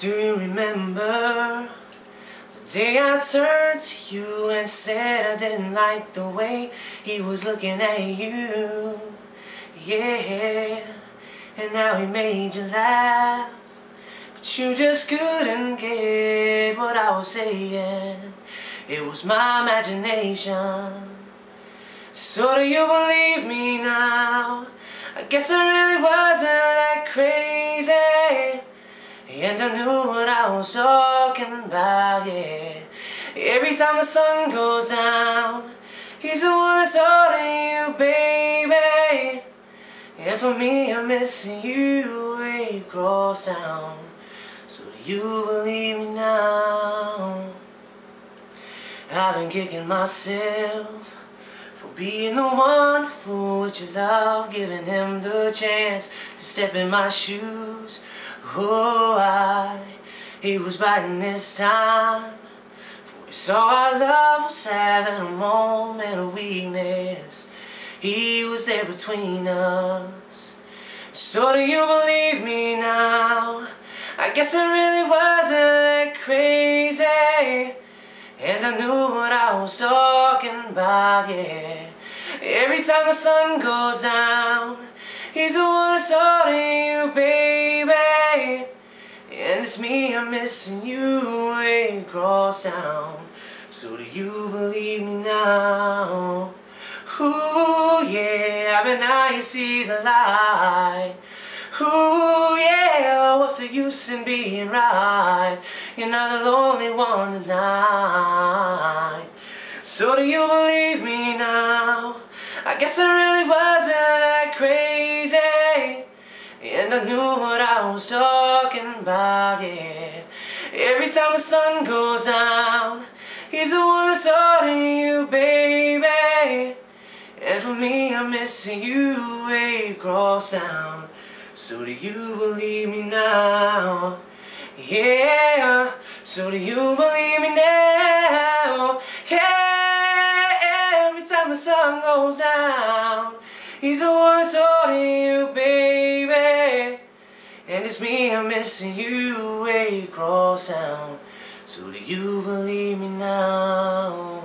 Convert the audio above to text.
Do you remember the day I turned to you and said I didn't like the way he was looking at you? Yeah, and now he made you laugh. But you just couldn't get what I was saying. It was my imagination. So do you believe me now? I guess I really wasn't. And I knew what I was talking about, yeah. Every time the sun goes down, he's the one that's holding you, baby. And for me, I'm missing you way across town. So do you believe me now? I've been kicking myself for being the one fool with your love, giving him the chance to step in my shoes. Oh, I, he was biting this time. For we saw our love was having a moment of weakness. He was there between us. So do you believe me now? I guess I really wasn't that crazy. And I knew what I was talking about, yeah. Every time the sun goes down, he's the one that's holding you, baby. And it's me, I'm missing you across town. So do you believe me now? Ooh, yeah, but now you see the light. Ooh, yeah, what's the use in being right? You're not the only one tonight. So do you believe me now? I guess I really wasn't. And I knew what I was talking about, yeah. Every time the sun goes down, he's the one that's holding you, baby. And for me, I'm missing you way across town. So do you believe me now? Yeah, so do you believe me now? Yeah, every time the sun goes down, he's the one that's holding you, it's me, I'm missing you way across town. So do you believe me now?